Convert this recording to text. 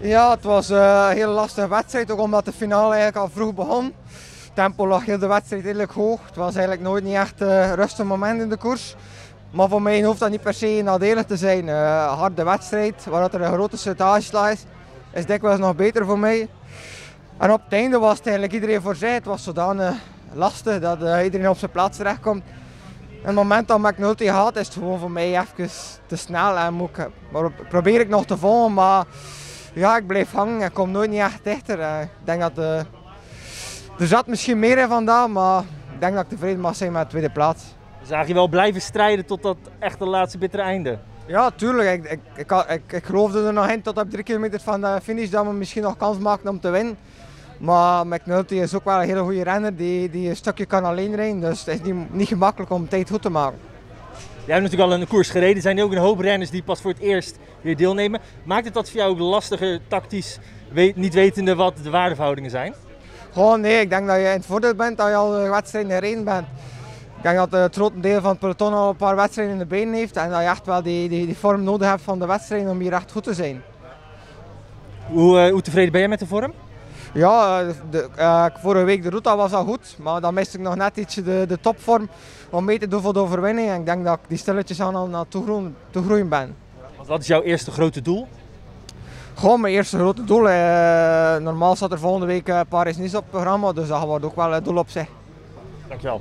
Ja, het was eh, een heel lastige wedstrijd, ook omdat de finale eigenlijk al vroeg begon. Tempo lag heel de wedstrijd redelijk hoog. Het was eigenlijk nooit niet echt een uh, rustig moment in de koers. Maar voor mij hoeft dat niet per se nadelig te zijn. Uh, harde wedstrijd, waar er een grote stage is, is dikwijls nog beter voor mij. En op het einde was het eigenlijk iedereen voor zich. Het was zodanig lastig dat iedereen op zijn plaats terechtkomt. En het moment dat McNulty gaat, is het gewoon voor mij even te snel. En moet ik, probeer ik nog te volgen, maar ja, ik blijf hangen. Ik kom nooit niet echt dichter. Ik denk dat uh, er zat misschien meer in vandaag, maar ik denk dat ik tevreden mag zijn met de tweede plaats. Zag je wel blijven strijden tot dat echt de laatste bittere einde? Ja, tuurlijk. Ik, ik, ik, ik, geloofde er nog in tot op drie kilometer van de finish dat we misschien nog kans maken om te winnen. Maar McNulty is ook wel een hele goede renner die, die een stukje kan alleen rijden. Dus het is niet, niet gemakkelijk om tijd goed te maken. Jij hebt natuurlijk al een koers gereden. Er zijn er ook een hoop renners die pas voor het eerst weer deelnemen. Maakt het dat voor jou ook lastiger tactisch, weet, niet wetende wat de waardeverhoudingen zijn? Gewoon nee, ik denk dat je in het voordeel bent dat je al een wedstrijd gereden bent. Ik denk dat het grote deel van het peloton al een paar wedstrijden in de benen heeft. En dat je echt wel die, die, die vorm nodig hebt van de wedstrijd om hier echt goed te zijn. Hoe, uh, hoe tevreden ben je met de vorm? Ja, de, uh, vorige week de route was al goed, maar dan miste ik nog net iets de, de topvorm om mee te doen voor de overwinning. En ik denk dat ik die stilletjes aan al naar toe groeien, toe groeien ben. Wat is jouw eerste grote doel? Gewoon mijn eerste grote doel. Uh, normaal staat er volgende week uh, Paris-Nice op het programma, dus dat wordt ook wel het doel op zich. Dankjewel.